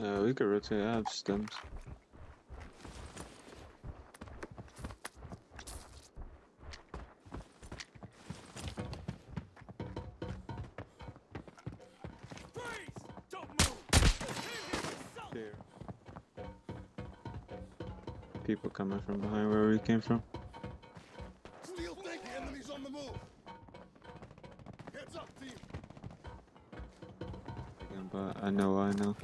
Uh, we could rotate. I have stems. People coming from behind where we came from. Still think the enemy's on the move. Heads up, team. Yeah, But I know, I know.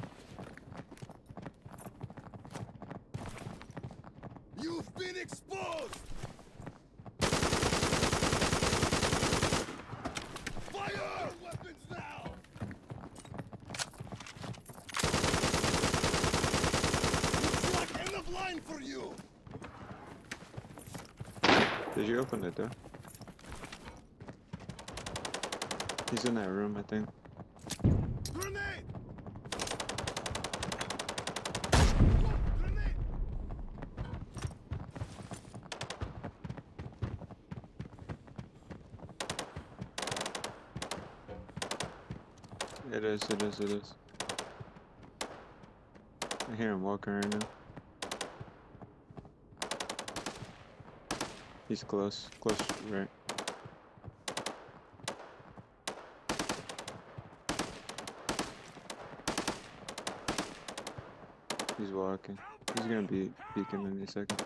Did you open it though? He's in that room, I think. Grenade! Grenade! It is, it is, it is. I hear him walking right now. He's close, close, right. He's walking. He's gonna be peeking in a second.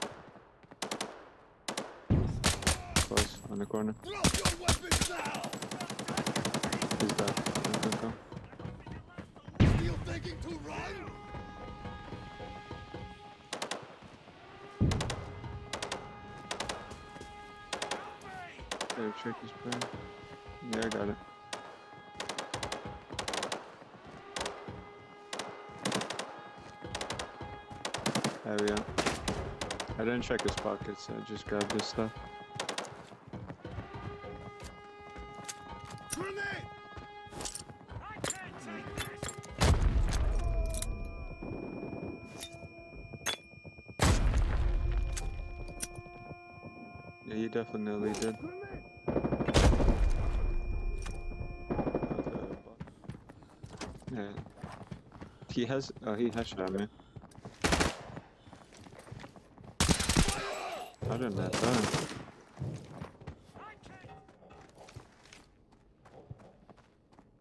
Close, on the corner. He's back. Come, come, come. Check his prayer. Yeah, I got it. There we go. I didn't check his pockets, I just grabbed his stuff. Yeah, he definitely did. Yeah. He has, oh, he has shot me. How did that die?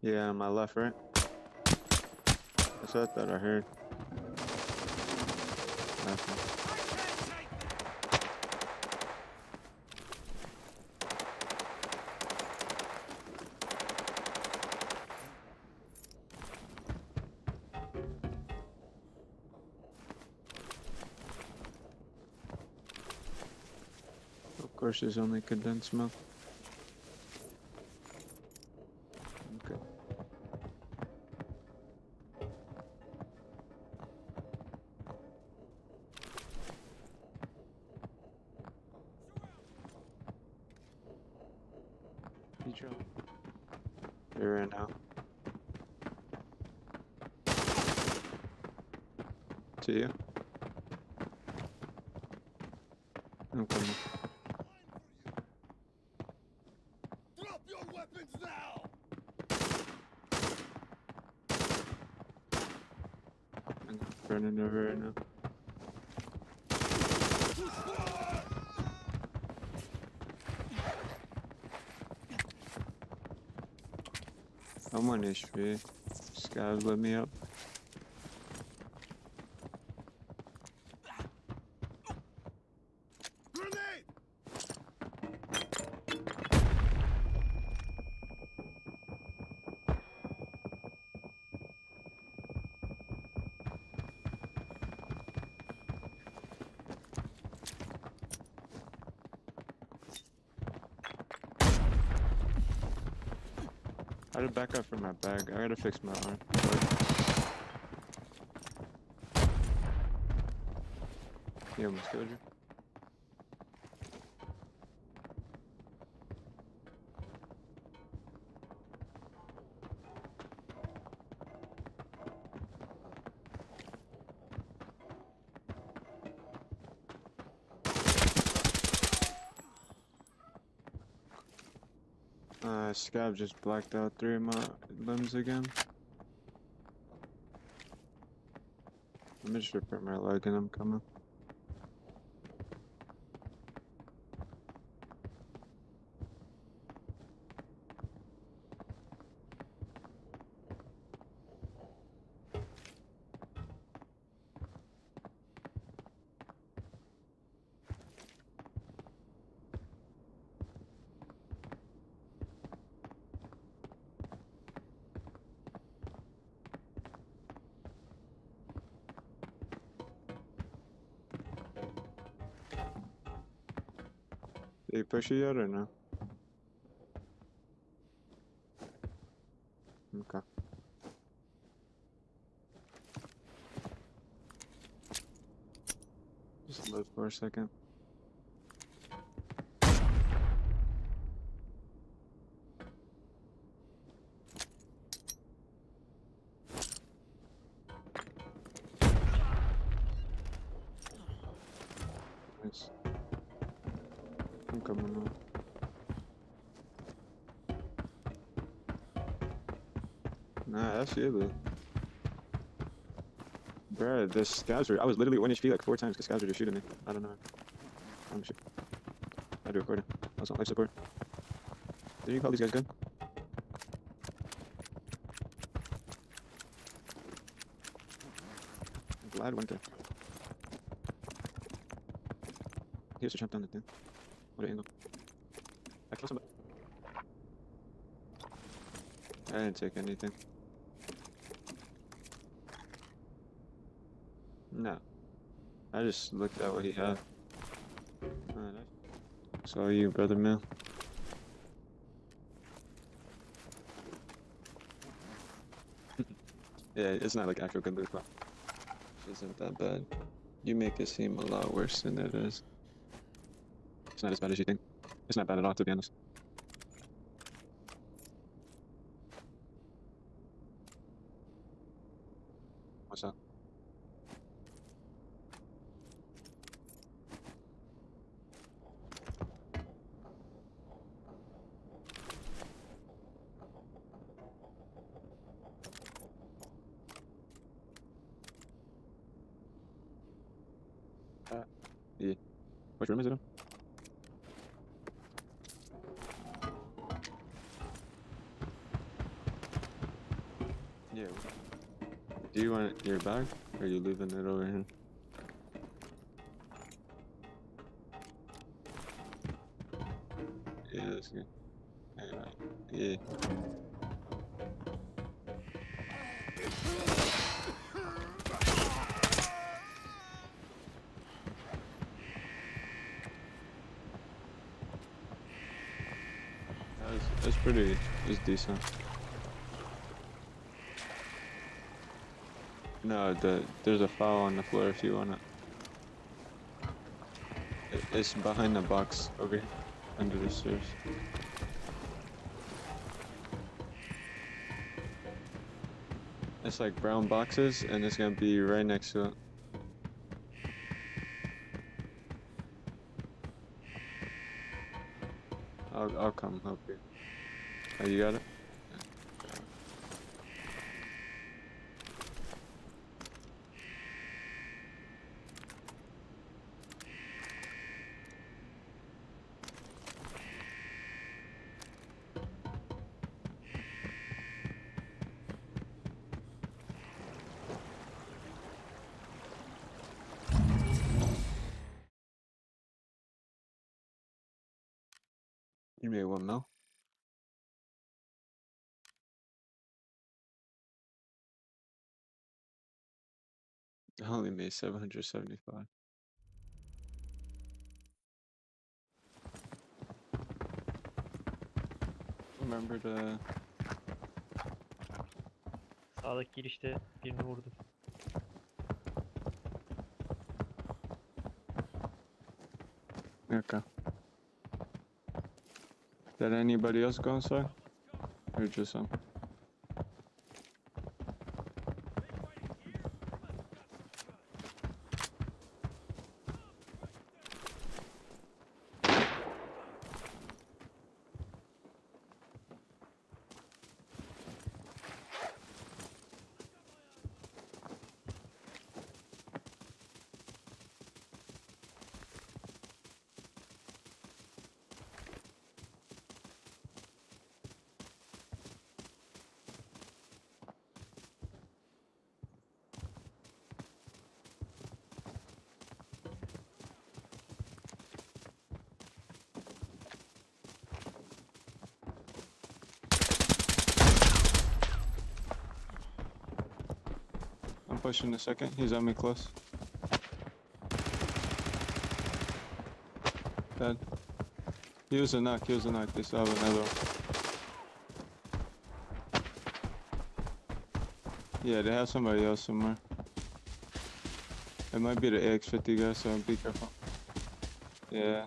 Yeah, my left, right? I thought I heard. Okay. There's only condensed milk. Okay. You. I'm coming. Drop your weapons now! I'm running over right now. I'm on HP. Scavs let me up. How to back up from my bag? I gotta fix my arm. You almost killed you. Scav just blacked out three of my limbs again. Let me just repair my leg and I'm coming. He push you yet or no? Okay. Just load for a second. I'm coming on. Nah, that's Lou. Bruh, the scouts were. I was literally 1 HP like four times because scouts were just shooting me. I don't know. I'm shit. I do recording. I was on life support. Did you call these guys good? Vlad went there. He has to jump down the thing. I didn't take anything. No. I just looked at what he had. Alright, I saw you, brother man. yeah, it's not like actual good loot, but isn't that bad. You make it seem a lot worse than it is. It's not as bad as you think. It's not bad at all, to be honest. What's up? Uh, yeah. Which room is it in? Want your bag, or are you leaving it over here? Yeah, that's good. Alright, Yeah. That's pretty, it's decent. No, the there's a file on the floor if you want it. It- It's behind the box here, under the stairs. It's like brown boxes, and it's gonna be right next to it. I'll I'll come help you. Oh, you got it. You made one mil. I only made seven hundred seventy-five. Remember to Sağdaki girişte birini vurdu. okay. Did anybody else go inside? Or just um? Push in a second. He's on me close. Dead. He was a knock, he was a knock. They still have another one. Yeah, they have somebody else somewhere. It might be the AX-50 guy, so be careful. Yeah.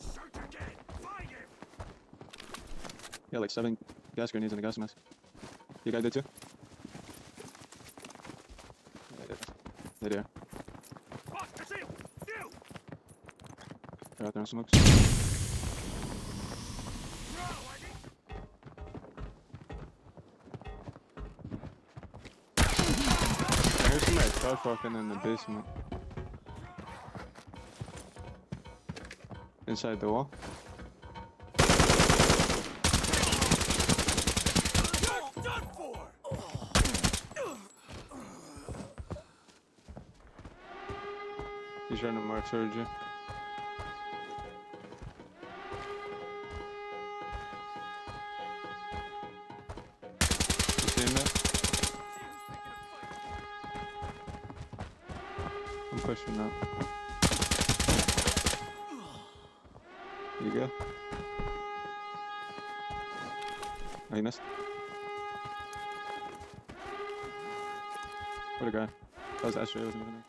Shoot again! Find him! Yeah, like seven gas grenades and a gas mask. You guys did too? Yeah, they did. They! You! They're out there in smokes. Need somebody start talking in the basement. Inside the wall. You're done for! He's running more towards you. I'm pushing up. You go. Oh, you missed. What a guy. That was Ashtray, wasn't even there.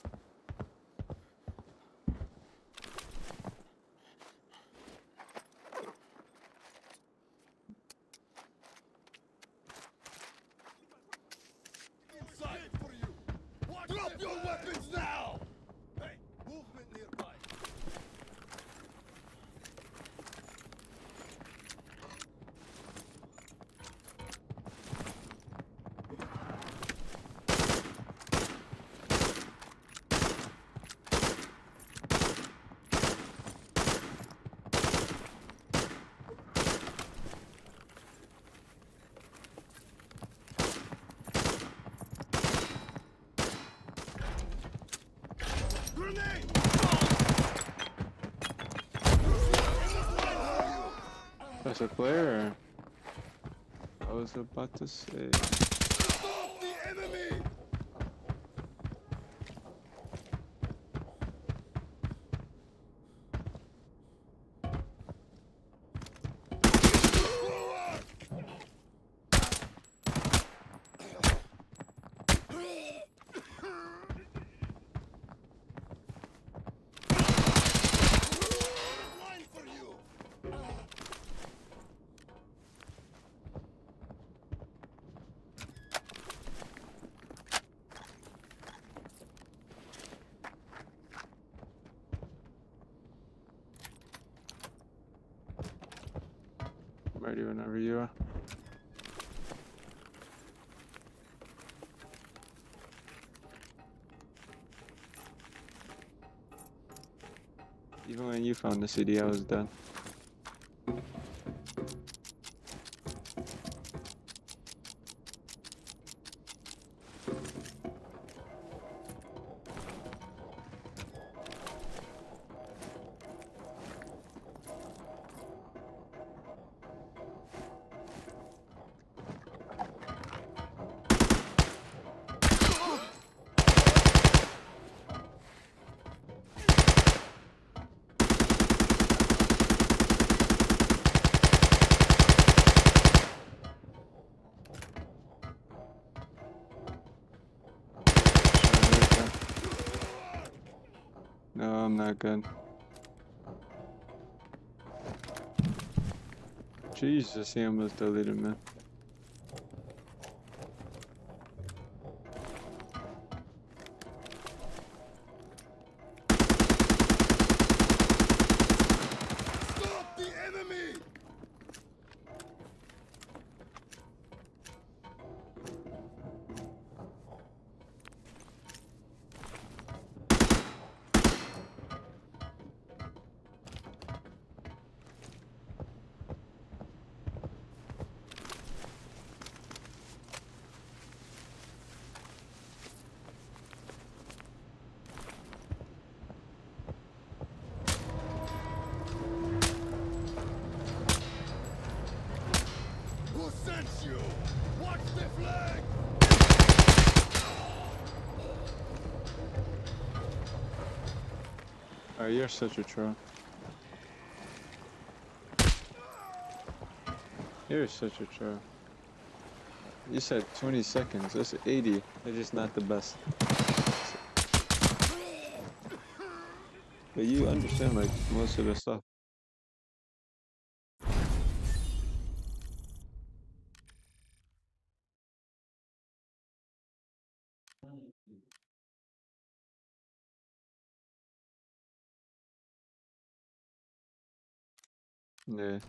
Inside for you! Watch Drop your weapons now! Hey, movement nearby. Grenade! A player. I was about to say. Stop the enemy! Line for you! I'm ready whenever you are. Even when you found the CD, I was done. Not good. Jesus, he almost deleted me. Oh, you're such a troll. You're such a troll. You said 20 seconds. That's 80. They're just not the best. But you understand like most of the stuff. Yeah.